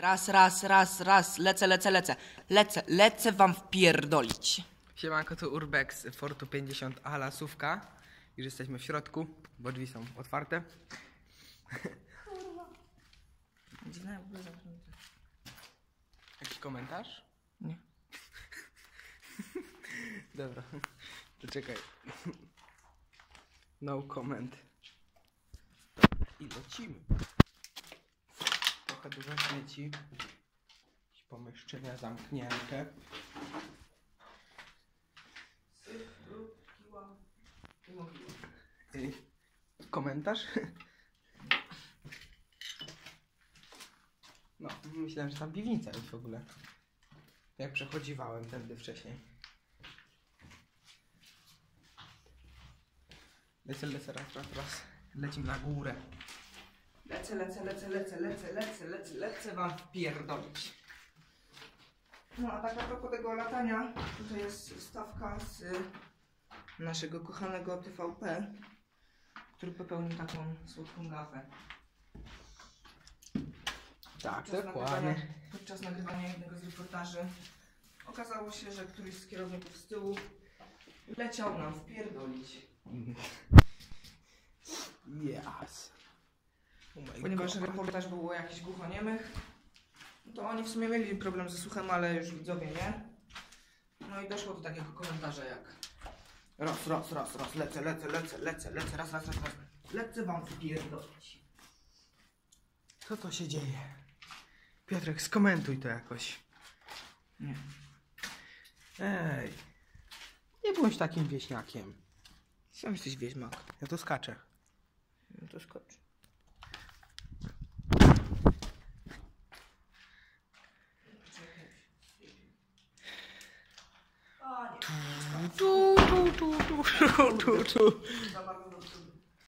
Raz, raz, raz, raz, lecę, lecę, lecę, lecę, lecę wam wpierdolić. Siemanko, to Urbex Fortu 50 a lasówka. Już jesteśmy w środku, bo drzwi są otwarte. Dziwne. Jakiś komentarz? Nie. Dobra, to czekaj. No comment. I lecimy. Trochę dużo śmieci. Jakieś pomieszczenia zamknięte. Ej, Komentarz? No, myślałem, że tam piwnica jest w ogóle. Jak przechodziwałem tędy wcześniej. Lecę, lecę, raz, raz, raz. Lecimy na górę. Lecę, lecę, lecę, lecę, lecę, lecę, lecę, lecę wam wpierdolić. No a tak a propos tego latania, tutaj jest stawka z y, naszego kochanego TVP, który popełnił taką słodką gafę. Tak, Podczas dokładnie. nagrywania- Podczas nagrywania jednego z reportaży okazało się, że któryś z kierowników z tyłu leciał nam wpierdolić. Yes. Oh Ponieważ God. reportaż był o jakichś głuchoniemych, to oni w sumie mieli problem ze słuchem, ale już widzowie nie. No i doszło do takiego komentarza jak Raz, raz, raz, raz, lecę, lecę, lecę, lecę, lecę, raz, raz, raz, raz. Lecę wam wpierdolić. Co to się dzieje? Piotrek, skomentuj to jakoś. Nie. Ej. Nie bądź takim wieśniakiem. Sam jesteś wieźmak. Ja to skaczę. No to skocz. Tu, tu, tu, tu, tu, tu, tu. Zobacz